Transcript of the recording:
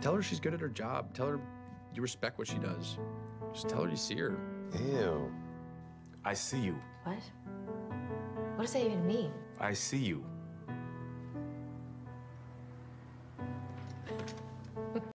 Tell her she's good at her job. Tell her you respect what she does. Just tell her you see her. Ew. I see you. What? What does that even mean? I see you.